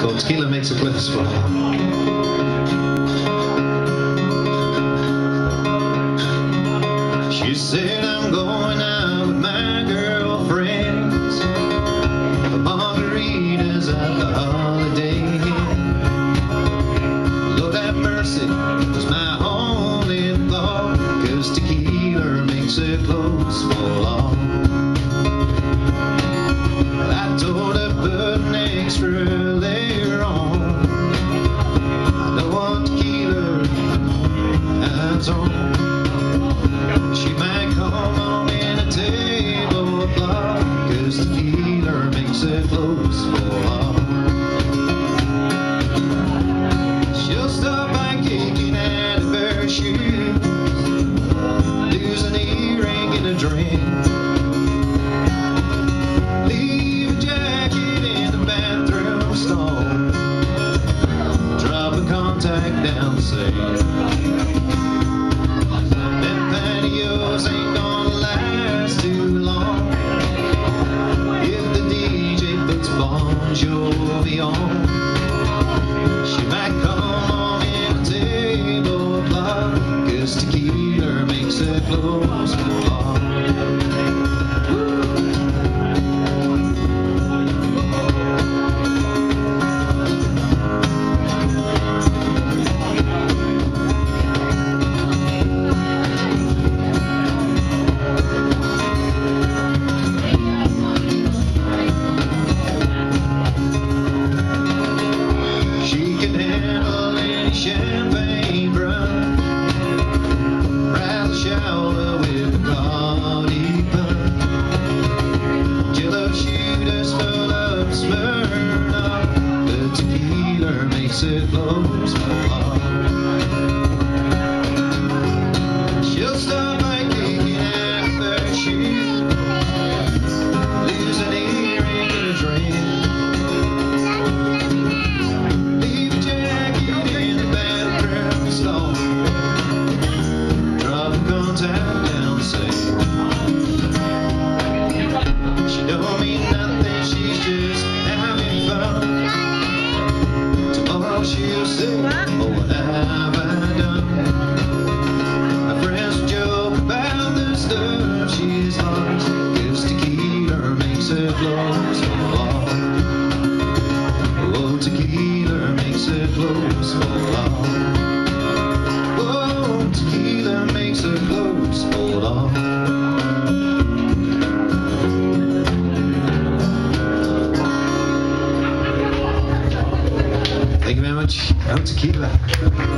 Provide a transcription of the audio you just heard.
called Tequila Makes a It Blissful. She said, I'm going out with my girlfriends for margaritas at the Holiday Inn. Lord have mercy was my only thought, cause tequila makes it close for long. Makes close for. She'll stop by kicking lose an earring in a drink. Leave a jacket in the bathroom stall. Drop a contact down the sink. Them patios ain't She might come on in a tequila makes it close for long. Makes it close for long. Tequila makes it close for long. Much. Oh, tequila.